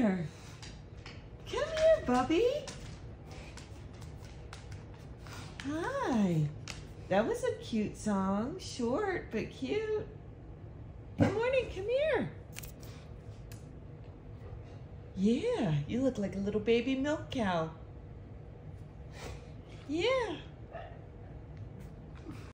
here. Come here, Bubby. Hi. That was a cute song. Short, but cute. Good morning. Come here. Yeah, you look like a little baby milk cow. Yeah.